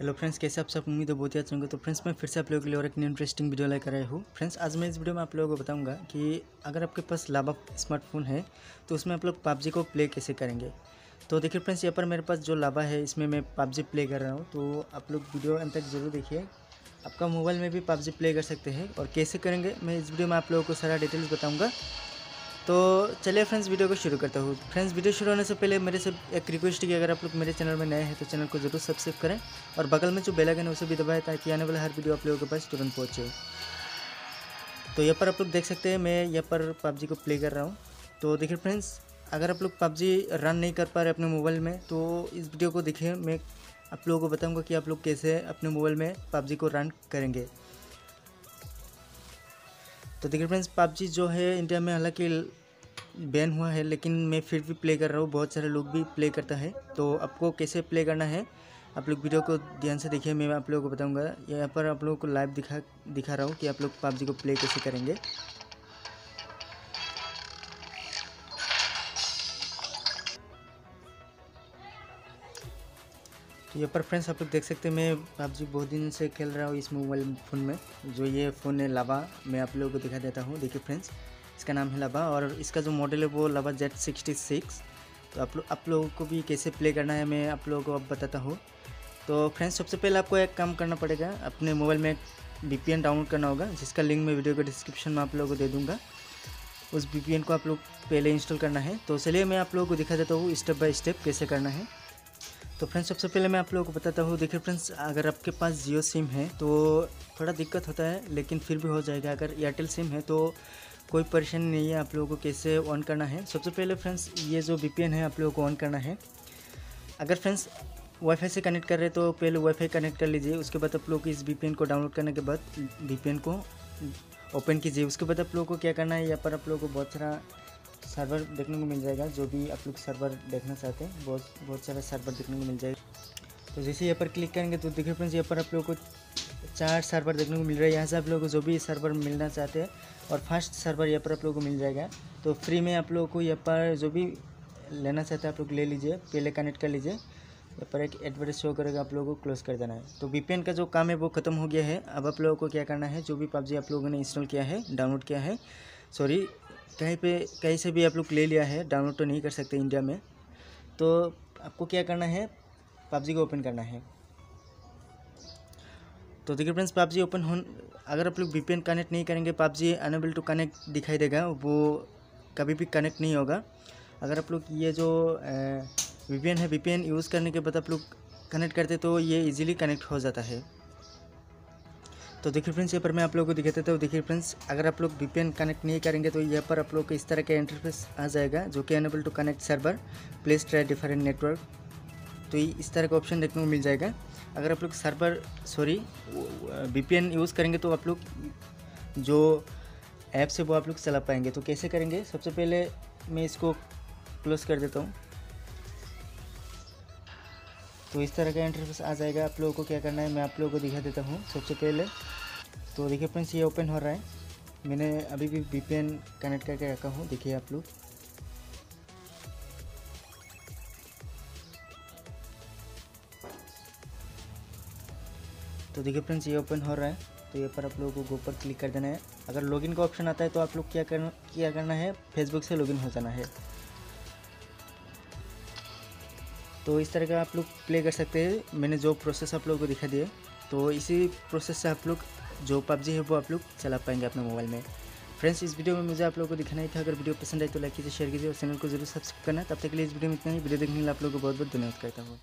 Hello friends कैसे आप सब? उम्मीद है बहुत ही अच्छे होंगे। तो फ्रेंड्स मैं फिर से आप लोगों के लिए और एक इंटरेस्टिंग वीडियो लेकर आया हूँ। फ्रेंड्स आज मैं इस वीडियो में आप लोगों को बताऊँगा कि अगर आपके पास लाभा स्मार्टफ़ोन है तो उसमें आप लोग पबजी को प्ले कैसे करेंगे? तो देखिए फ्रेंड्स यहाँ पर मेरे पास जो लाभा है, इसमें मैं पबजी प्ले कर रहा हूँ। तो आप लोग वीडियो अंत तक ज़रूर देखिए। आपका मोबाइल में भी पबजी प्ले कर सकते हैं। और कैसे करेंगे, मैं इस वीडियो में आप लोगों को सारा डिटेल्स बताऊँगा। तो चलिए फ्रेंड्स वीडियो को शुरू करता हूँ। फ्रेंड्स वीडियो शुरू होने से पहले मेरे से एक रिक्वेस्ट की, अगर आप लोग मेरे चैनल में नए हैं तो चैनल को ज़रूर सब्सक्राइब करें और बगल में जो बेल आइकन है, उसे भी दबाएँ ताकि आने वाला हर वीडियो आप लोगों के पास तुरंत पहुँचे। तो यहाँ पर आप लोग देख सकते हैं, मैं यहाँ पर पबजी को प्ले कर रहा हूँ। तो देखिए फ्रेंड्स अगर आप लोग पबजी रन नहीं कर पा रहे अपने मोबाइल में तो इस वीडियो को देखिए, मैं आप लोगों को बताऊँगा कि आप लोग कैसे अपने मोबाइल में पबजी को रन करेंगे। तो देखिए फ्रेंड्स पबजी जो है इंडिया में हालाँकि बैन हुआ है, लेकिन मैं फिर भी प्ले कर रहा हूँ। बहुत सारे लोग भी प्ले करता है। तो आपको कैसे प्ले करना है? आप लोग वीडियो को ध्यान से देखिए, मैं आप लोगों को बताऊँगा। यहाँ पर आप लोगों को लाइव दिखा दिखा रहा हूँ कि आप लोग पबजी को प्ले कैसे करेंगे। तो यहाँ पर फ्रेंड्स आप लोग देख सकते हैं, मैं पबजी बहुत दिन से खेल रहा हूँ इस मोबाइल फ़ोन में। जो ये फ़ोन है लावा मैं आप लोगों को दिखा देता हूँ। देखिए फ्रेंड्स इसका नाम है लाभा और इसका जो मॉडल है वो लाभा जेड सिक्सटी सिक्स तो आप लोग आप लोगों को भी कैसे प्ले करना है, मैं आप लोगों को अब बताता हूँ। तो फ्रेंड्स सबसे पहले आपको एक काम करना पड़ेगा, अपने मोबाइल में वी डाउनलोड करना होगा, जिसका लिंक मैं वीडियो के डिस्क्रिप्शन में आप लोगों को दे दूँगा। उस वी को आप लोग पहले इंस्टॉल करना है। तो चलिए मैं आप लोगों को दिखा देता हूँ स्टेप बाय स्टेप कैसे करना है। तो फ्रेंड्स सबसे पहले मैं आप लोगों को बताता हूँ, देखिए फ्रेंड्स अगर आपके पास जियो सिम है तो थोड़ा दिक्कत होता है, लेकिन फिर भी हो जाएगा। अगर एयरटेल सिम है तो कोई परेशानी नहीं है आप लोगों को कैसे ऑन करना है। सबसे पहले फ्रेंड्स ये जो वी है, आप लोगों को ऑन करना है। अगर फ्रेंड्स वाईफाई से कनेक्ट कर रहे तो पहले वाईफाई कनेक्ट कर लीजिए, उसके बाद आप लोग इस वी को डाउनलोड करने के बाद वी को ओपन कीजिए। उसके बाद आप लोगों को क्या करना है, यहाँ पर आप लोगों को बहुत सारा सर्वर देखने को मिल जाएगा, जो भी आप लोग सर्वर देखना चाहते हैं, बहुत बहुत सारा सर्वर देखने को मिल जाएगा। तो जैसे यहाँ पर क्लिक करेंगे तो देखिए फ्रेंड्स यहाँ पर आप लोगों को चार सर्वर देखने को मिल रहा है। यहाँ से आप लोगों को जो भी सर्वर मिलना चाहते हैं और फ़र्स्ट सर्वर यहाँ पर आप लोगों को मिल जाएगा। तो फ्री में आप लोगों को यहाँ पर जो भी लेना चाहते हैं, आप लोग ले लीजिए, पहले कनेक्ट कर लीजिए। यहाँ पर एक एडवर्टाइज शो करेगा, आप लोगों को क्लोज कर देना है। तो वी का जो काम है वो खत्म हो गया है। अब आप लोगों को क्या करना है, जो भी पबजी आप लोगों ने इंस्टॉल किया है डाउनलोड किया है सॉरी कहीं पे, कहीं से भी आप लोग ले लिया है डाउनलोड तो नहीं कर सकते इंडिया में। तो आपको क्या करना है? पबजी को ओपन करना है। तो देखिए फ्रेंड्स पबजी ओपन हो अगर आप लोग वीपीएन कनेक्ट नहीं करेंगे पबजी अनेबल टू कनेक्ट दिखाई देगा, वो कभी भी कनेक्ट नहीं होगा। अगर आप लोग ये जो वीपीएन है, VPN यूज़ करने के बाद आप लोग कनेक्ट करते तो ये इजीली कनेक्ट हो जाता है। तो देखिए फ्रेंड्स, यहाँ पर मैं आप लोगों को दिखा देता हूँ देखिए फ्रेंड्स, अगर आप लोग वी कनेक्ट नहीं करेंगे तो यहाँ पर आप लोग को इस तरह का इंटरफेस आ जाएगा, जो कि unable to connect server please try different network तो इस तरह का ऑप्शन देखने को मिल जाएगा। अगर आप लोग सर्वर सॉरी वी यूज़ करेंगे तो आप लोग जो ऐप से वो आप लोग चला पाएँगे। तो कैसे करेंगे? सबसे पहले मैं इसको क्लोज कर देता हूँ। तो इस तरह का इंटरफेस आ जाएगा। आप लोगों को क्या करना है, मैं आप लोगों को दिखा देता हूँ सबसे पहले। तो देखिए फ्रेंड्स ये ओपन हो रहा है। मैंने अभी भी वी कनेक्ट करके रखा हूँ, देखिए आप लोग। तो देखिए फ्रेंड्स ये ओपन हो रहा है। तो ये पर आप लोगों को गो पर क्लिक कर देना है। अगर लॉगिन का ऑप्शन आता है तो आप लोग क्या करना क्या करना है? फेसबुक से लॉगिन हो जाना है। तो इस तरह का आप लोग प्ले कर सकते हैं। मैंने जो प्रोसेस आप लोगों को दिखा दिया तो इसी प्रोसेस से आप लोग, जो पबजी है वो आप लोग चला पाएँगे अपने मोबाइल में। फ्रेंड्स इस वीडियो में मुझे आप लोगों को दिखाना ही था। अगर वीडियो पसंद आए तो लाइक कीजिए शेयर कीजिए और चैनल को ज़रूर सब्सक्राइब करना। तब तक के लिए इस वीडियो में इतना ही। वीडियो देखने के लिए आप लोगों को बहुत बहुत धन्यवाद करता हूँ।